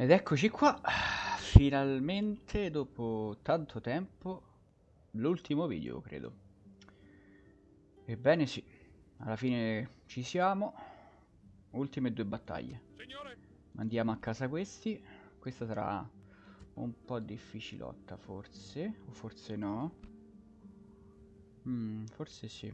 Ed eccoci qua, finalmente dopo tanto tempo, l'ultimo video credo. Ebbene sì, alla fine ci siamo, ultime due battaglie. Mandiamo a casa questi, questa sarà un po' difficilotta forse, o forse no. Mm, forse sì.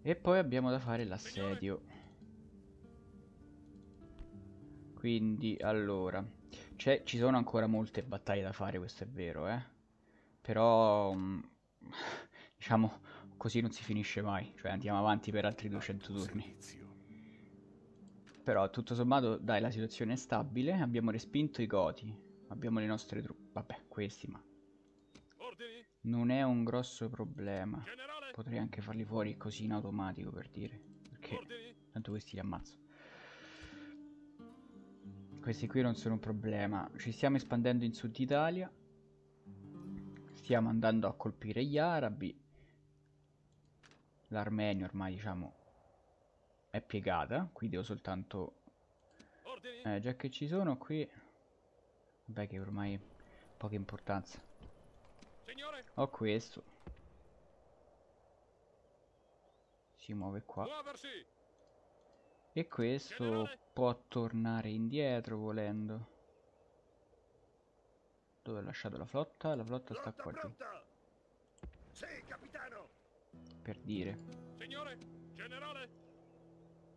E poi abbiamo da fare l'assedio. Quindi, allora, ci sono ancora molte battaglie da fare, questo è vero, eh. Però, mm, diciamo, così non si finisce mai. Cioè, andiamo avanti per altri 200 turni. Però, tutto sommato, dai, la situazione è stabile. Abbiamo respinto i Goti. Abbiamo le nostre truppe. Vabbè, questi, ma... Non è un grosso problema. Potrei anche farli fuori così in automatico, per dire. Perché tanto questi li ammazzo. Questi qui non sono un problema. Ci stiamo espandendo in Sud Italia. Stiamo andando a colpire gli arabi. L'Armenia ormai, diciamo, è piegata. Qui devo soltanto... Eh, già che ci sono qui... Vabbè che ormai poca importanza. Ho questo. Si muove qua. E questo può tornare indietro volendo. Dove ha lasciato la flotta? La flotta sta qua giù. Per dire. Signore, generale.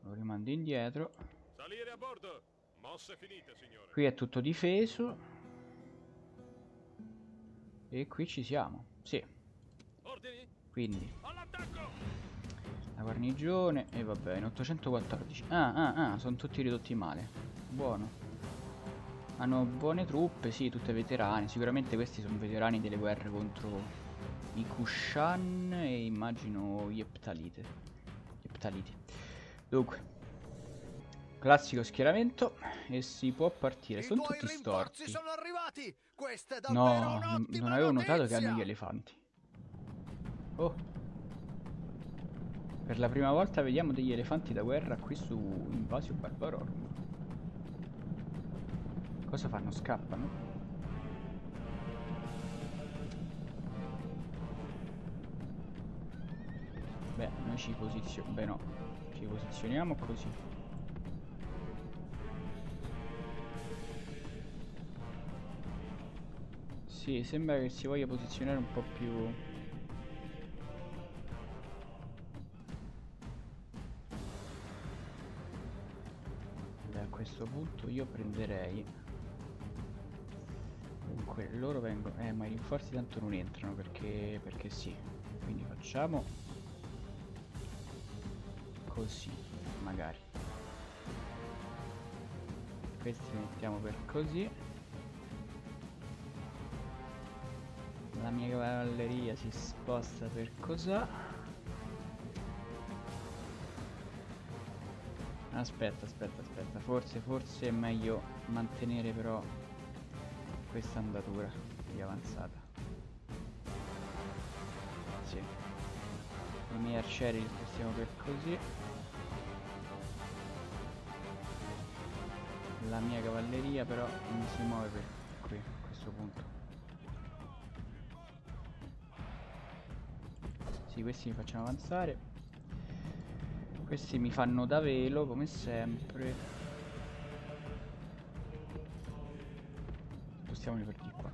Lo rimando indietro. Salire a bordo. Mosse finite, signore. Qui è tutto difeso. E qui ci siamo. Sì. Ordini. Quindi. La guarnigione e vabbè in 814 Ah ah ah sono tutti ridotti male. Buono. Hanno buone truppe sì tutte veterane. Sicuramente questi sono veterani delle guerre contro i Kushan E immagino gli Eptalite Gli Eptaliti Dunque Classico schieramento E si può partire. Sono tutti storti. sono No non avevo notato che hanno gli elefanti. Oh per la prima volta vediamo degli elefanti da guerra qui su Invasio Barbarorum. Cosa fanno? Scappano? Beh, noi ci posizioniamo... Beh no, ci posizioniamo così. Sì, sembra che si voglia posizionare un po' più... questo punto io prenderei Comunque loro vengono Eh ma i rinforzi tanto non entrano perché Perché sì. Quindi facciamo Così Magari. Questi li mettiamo per così. La mia cavalleria si sposta per cos'ha Aspetta, aspetta, aspetta. Forse, forse è meglio mantenere però questa andatura di avanzata. Sì. I miei arcieri li spostiamo per così. La mia cavalleria però non si muove per qui, a questo punto. Sì, questi li facciamo avanzare. Questi mi fanno da velo come sempre. Spostiamoli per di qua.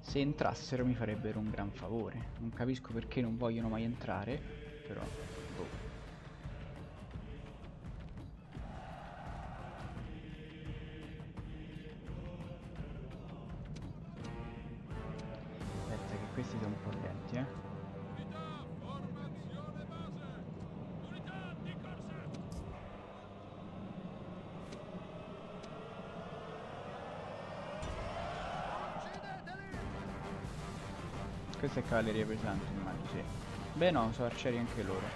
Se entrassero mi farebbero un gran favore. Non capisco perché non vogliono mai entrare Però Questa è cavalleria pesante immagino, sì. Beh no, sono arcieri anche loro.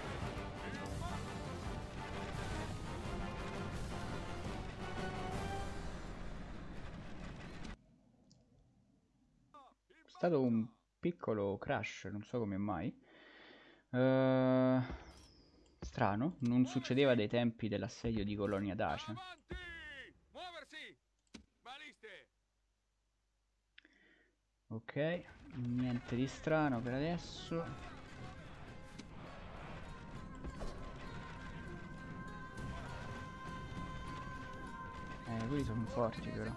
È stato un piccolo crash, non so come mai. Uh, Strano, non succedeva dai tempi dell'assedio di Colonia Dacia. Ok, niente di strano per adesso. Eh, quelli sono forti però.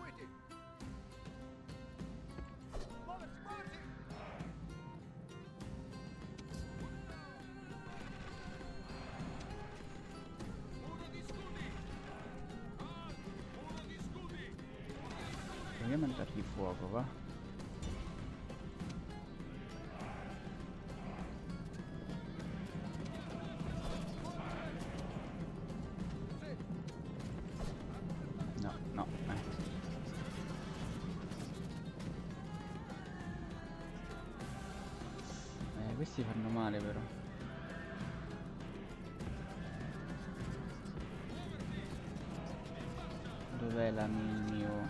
Proviamo a dargli fuoco, va? Questi fanno male però. Dov'è la mio...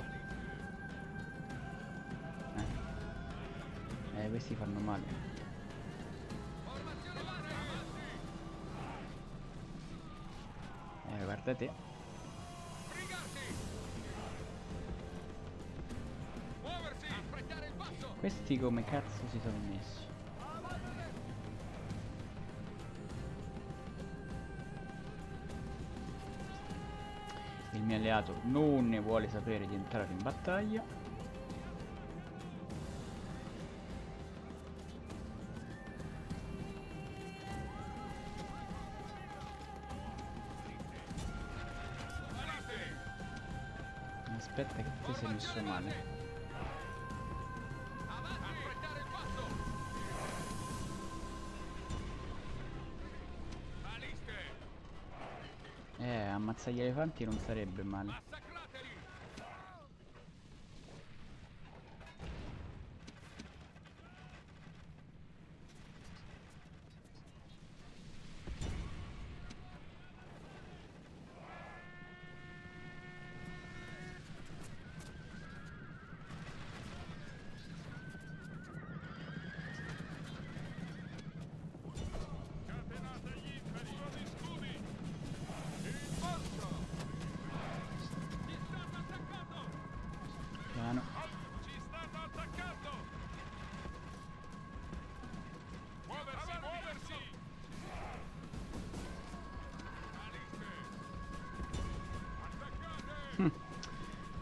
Eh. eh, questi fanno male. Eh, guarda te. Questi come cazzo si sono messi? Il mio alleato non ne vuole sapere di entrare in battaglia. Aspetta che ti sei messo male. Ammazzare gli elefanti non sarebbe male.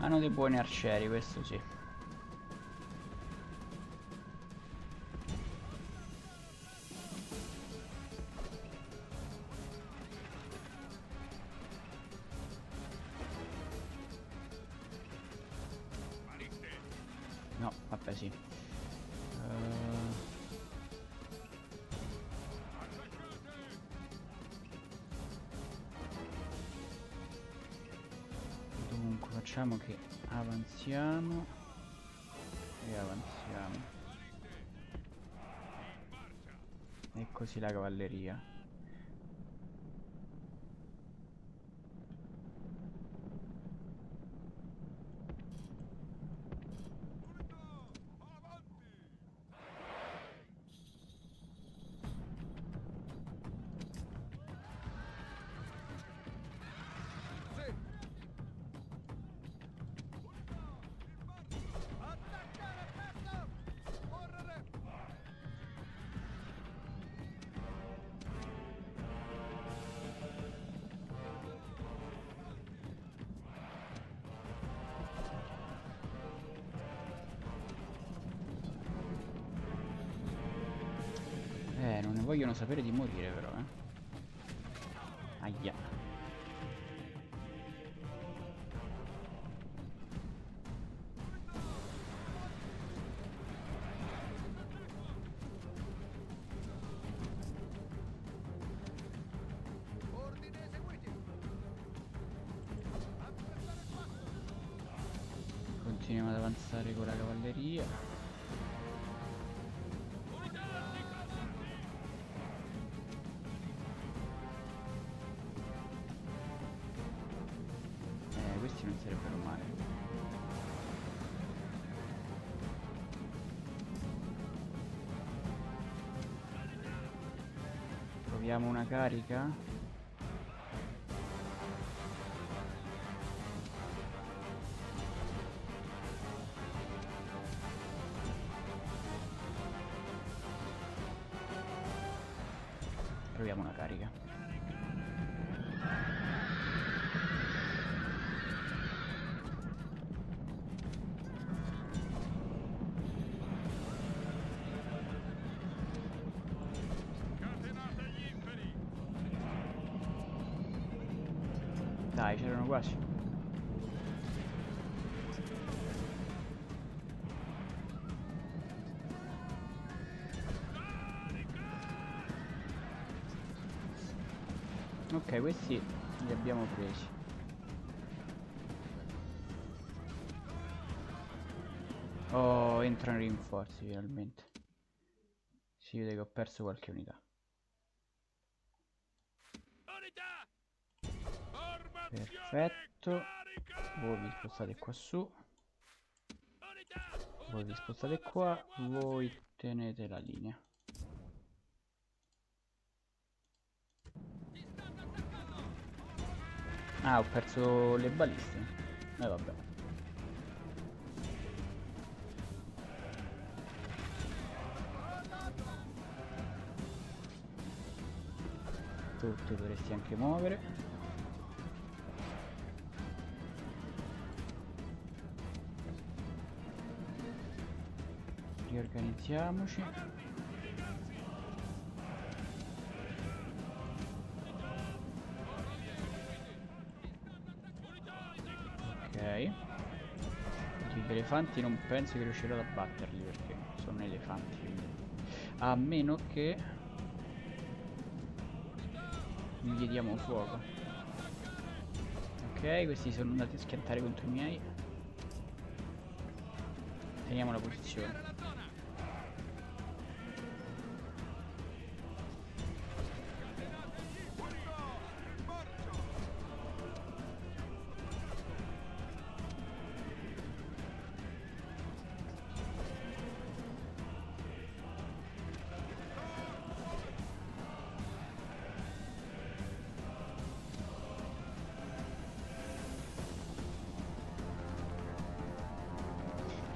Hanno dei buoni arcieri, questo sì. Avanziamo e avanziamo. E così la cavalleria. Non vogliono sapere di morire però, eh. Aia. Continuiamo ad avanzare con la cavalleria. Proviamo una carica. Dai, c'erano quasi. Ok, questi li abbiamo presi. Oh, entrano rinforzi finalmente. Si vede che ho perso qualche unità. Perfetto. Voi vi spostate qua su. Voi vi spostate qua. Voi tenete la linea. Ah, ho perso le baliste. E eh, vabbè. Tu ti dovresti anche muovere. Riorganizziamoci. Gli elefanti non penso che riuscirò ad abbatterli perché sono elefanti quindi. A meno che gli diamo fuoco. Ok, questi sono andati a schiantare contro i miei. Teniamo la posizione.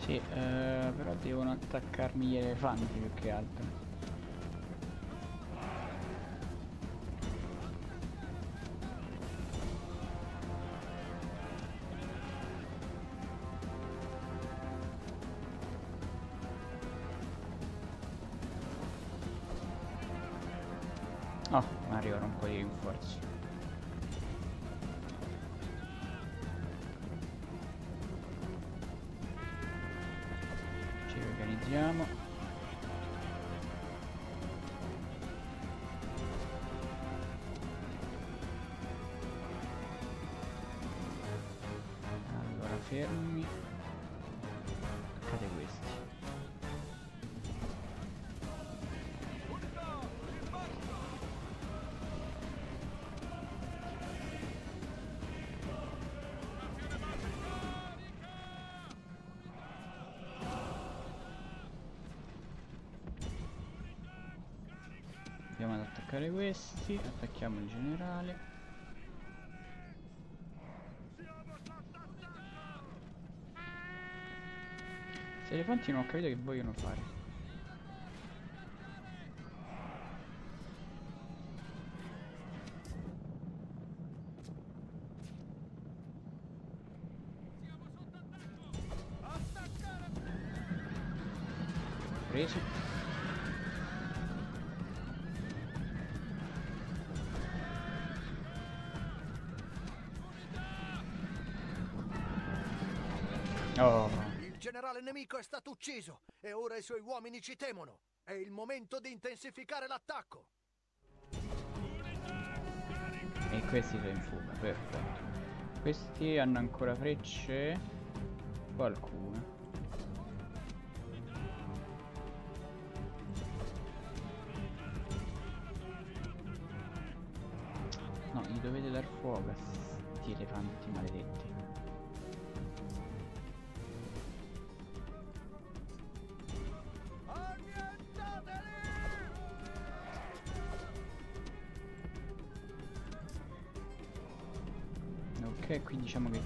Sì, eh, però devono attaccarmi gli elefanti più che altro. Oh, arrivano un po' di rinforzi. Vediamo. Andiamo ad attaccare questi, attacchiamo il generale. Questi elefanti non ho capito che vogliono fare. Presi. Generale nemico è stato ucciso e ora i suoi uomini ci temono. È il momento di intensificare l'attacco. E questi sono in fuga, perfetto. Questi hanno ancora frecce. Qualcuno. No, gli dovete dar fuoco a questi elefanti maledetti.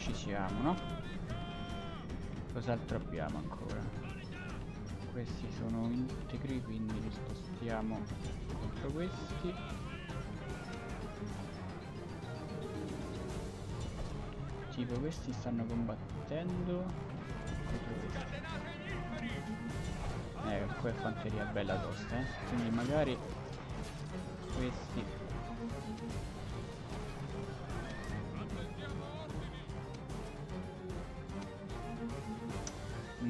ci siamo, no? Cos'altro abbiamo ancora? Questi sono integri, quindi li spostiamo contro questi. Tipo questi stanno combattendo contro questi. Ecco, qua è fanteria bella tosta, eh. Quindi magari questi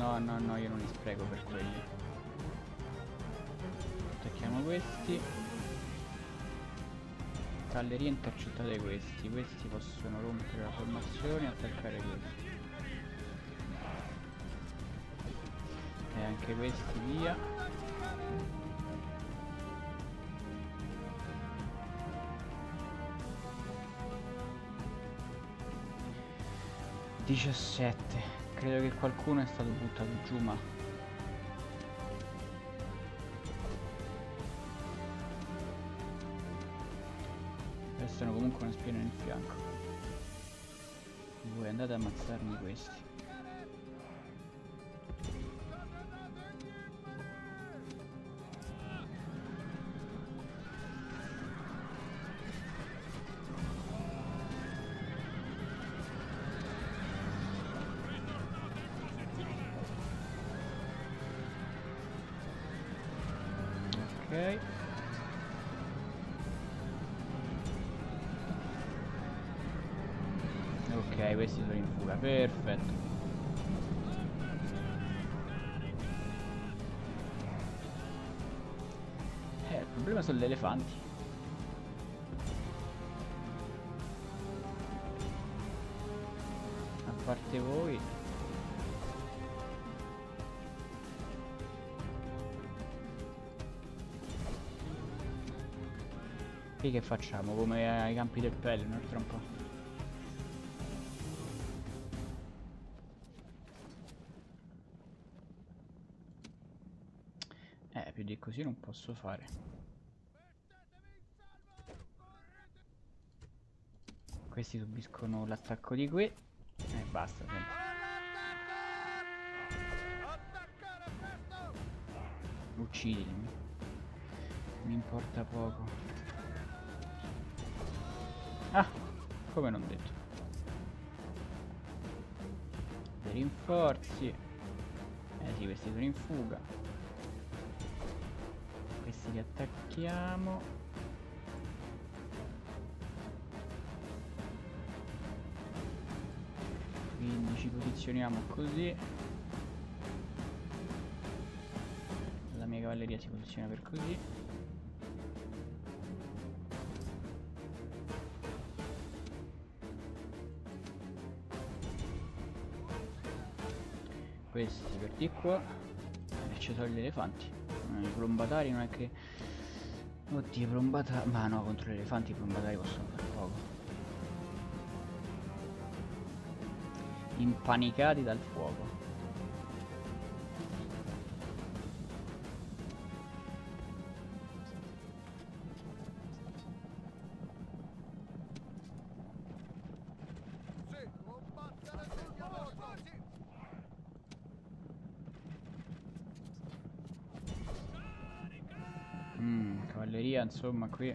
No, no, no, io non li spreco per quelli. Attacchiamo questi. Gallerie intercettate questi. Questi possono rompere la formazione e attaccare questi. E anche questi via. Diciassette. Credo che qualcuno è stato buttato giù ma... Restano comunque una spina nel fianco. Voi andate a ammazzarmi questi. Ok. Ok, questi sono in fuga, perfetto. Eh, il problema sono gli elefanti. A parte voi. Qui che facciamo? Come ai campi del pelle, un altro un po'. Eh, più di così non posso fare. Questi subiscono l'attacco di qui. E eh, basta, senti. Uccidimi. Mi importa poco. Ah, come non detto. Dei rinforzi. Eh sì, questi sono in fuga. Questi li attacchiamo. Quindi ci posizioniamo così. La mia cavalleria si posiziona per così. Questi per di qua e ci sono gli elefanti. I plombatari non è che oddio plombatari ma no contro gli elefanti i plombatari possono fare poco. Impanicati dal fuoco cavalleria insomma qui.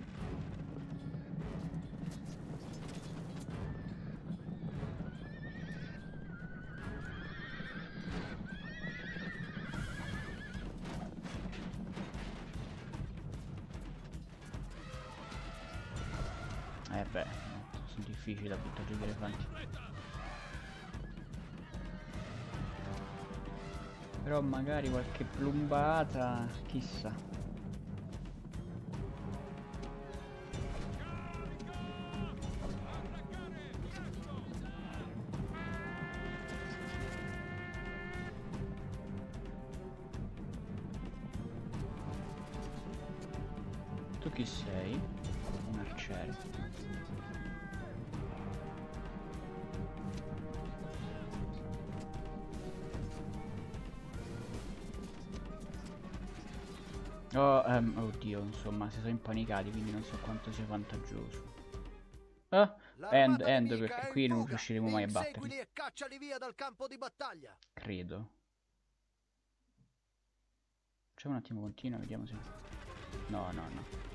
Eh beh, sono difficili da buttare giù gli elefanti Però magari qualche plumbata, chissà Oh, um, oddio, insomma, si sono impanicati, quindi non so quanto sia vantaggioso. Ah, end, end, perché qui non riusciremo mai a batterli. Credo. Facciamo un attimo continua, vediamo se... No, no, no.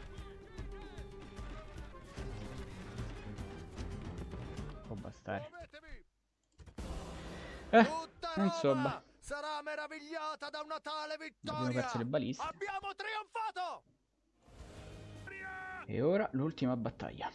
può bastare Eh, insomma. Sarà meravigliata da una tale vittoria. Abbiamo trionfato! E ora l'ultima battaglia.